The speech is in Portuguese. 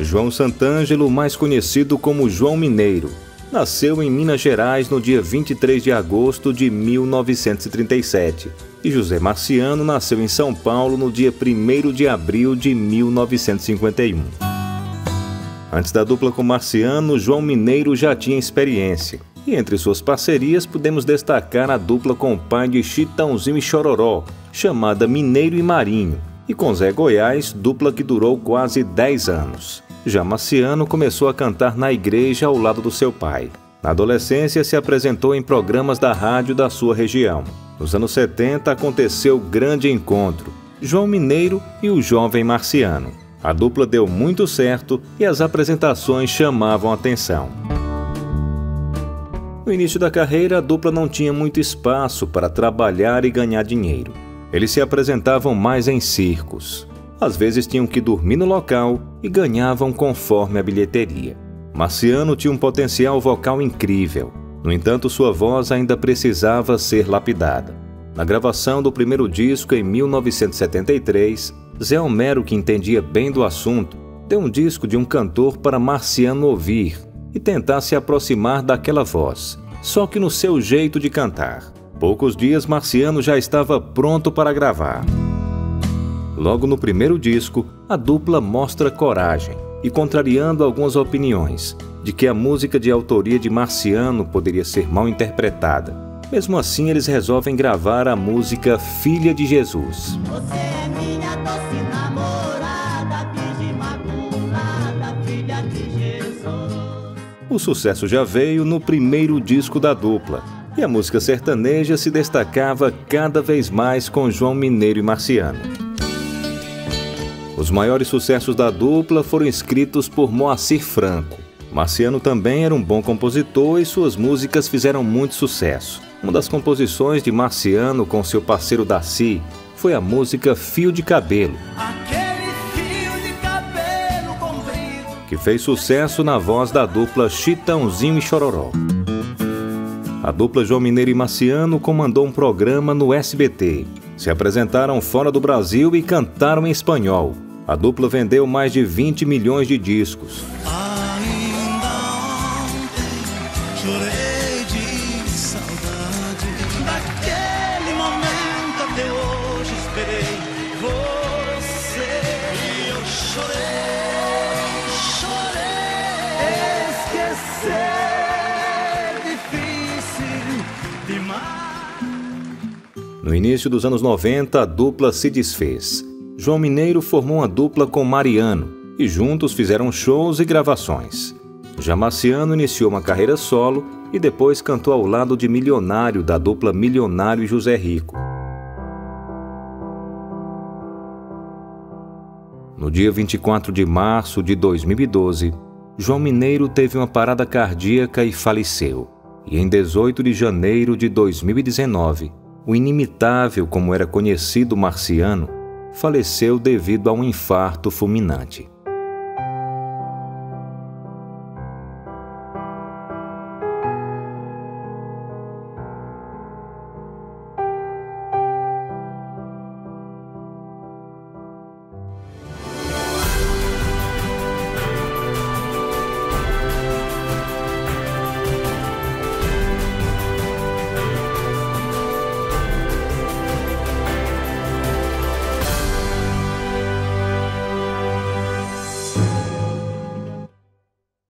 João Santângelo, mais conhecido como João Mineiro, nasceu em Minas Gerais no dia 23 de agosto de 1937 e José Marciano nasceu em São Paulo no dia 1 de abril de 1951. Antes da dupla com Marciano, João Mineiro já tinha experiência. E entre suas parcerias podemos destacar a dupla com o pai de Chitãozinho e Chororó, chamada Mineiro e Marinho, e com Zé Goiás, dupla que durou quase 10 anos. Já Marciano começou a cantar na igreja ao lado do seu pai. Na adolescência, se apresentou em programas da rádio da sua região. Nos anos 70 aconteceu o grande encontro, João Mineiro e o jovem Marciano. A dupla deu muito certo e as apresentações chamavam atenção. No início da carreira, a dupla não tinha muito espaço para trabalhar e ganhar dinheiro. Eles se apresentavam mais em circos. Às vezes tinham que dormir no local e ganhavam conforme a bilheteria. Marciano tinha um potencial vocal incrível. No entanto, sua voz ainda precisava ser lapidada. Na gravação do primeiro disco em 1973, Zé Homero, que entendia bem do assunto, deu um disco de um cantor para Marciano ouvir e tentar se aproximar daquela voz, só que no seu jeito de cantar. Poucos dias, Marciano já estava pronto para gravar. Logo no primeiro disco, a dupla mostra coragem e contrariando algumas opiniões de que a música de autoria de Marciano poderia ser mal interpretada. Mesmo assim, eles resolvem gravar a música Filha de Jesus. Você é minha doce namorada, filha de Jesus. O sucesso já veio no primeiro disco da dupla, e a música sertaneja se destacava cada vez mais com João Mineiro e Marciano. Os maiores sucessos da dupla foram escritos por Moacir Franco. Marciano também era um bom compositor e suas músicas fizeram muito sucesso. Uma das composições de Marciano com seu parceiro Daci foi a música Fio de Cabelo. Fio de cabelo que fez sucesso na voz da dupla Chitãozinho e Chororó. A dupla João Mineiro e Marciano comandou um programa no SBT. Se apresentaram fora do Brasil e cantaram em espanhol. A dupla vendeu mais de 20 milhões de discos. Ainda ontem chorei de saudade daquele momento até hoje esperei você e eu chorei, chorei. Esquecer difícil demais. No início dos anos 90, a dupla se desfez. João Mineiro formou uma dupla com Mariano e juntos fizeram shows e gravações. Já Marciano iniciou uma carreira solo e depois cantou ao lado de Milionário da dupla Milionário e José Rico. No dia 24 de março de 2012, João Mineiro teve uma parada cardíaca e faleceu. E em 18 de janeiro de 2019, o inimitável, como era conhecido Marciano, faleceu devido a um infarto fulminante.